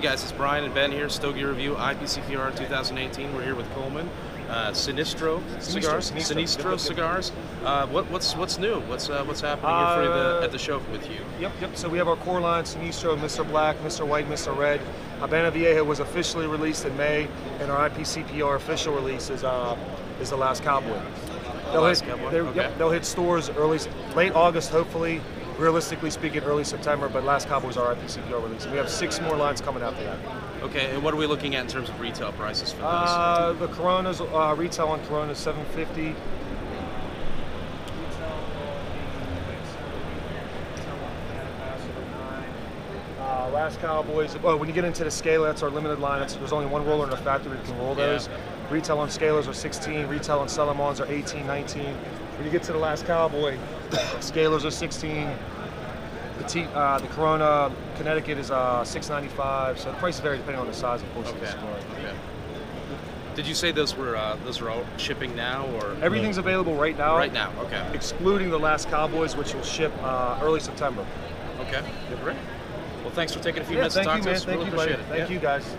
guys, it's Brian and Ben here, Stogie Review, IPCPR 2018. We're here with Coleman, uh, Sinistro cigars, Sinistro. Sinistro Yep. cigars. Uh, what, what's what's new? What's uh, what's happening here for the, Uh, at the show with you? Yep, yep. So we have our core line, Sinistro, Mr. Black, Mr. White, Mr. Red. Habana Vieja was officially released in May, and our IPCPR official release is uh, is the Last Cowboy. They'll Last hit, Cowboy, okay. Yep, they'll hit stores early, late August, hopefully. Realistically speaking, early September. But Last Cowboy was our IPCPR release, and we have six more lines coming after that. Okay, and what are we looking at in terms of retail prices for those? Uh, the Coronas, uh, retail on Corona is 750. Uh, Last Cowboys. Oh, when you get into the scaler, that's our limited line. It's, there's only one roller in the factory that can roll Yeah. those. Retail on scalers are 16. Retail on Salomons are 18, 19. When you get to the Last Cowboy, scalers are 16. The, T, uh, the Corona Connecticut is uh, 695. So the prices vary depending on the size, of course. okay, okay. Did you say those were uh, those are all shipping now or Everything's available right now. right now? Okay, Excluding the last Cowboys, which will ship uh, early September. okay, great. Well, thanks for taking a few Yeah, minutes to talk you, to man. us. Thank really you, buddy. appreciate it. Thank Yeah. you, guys.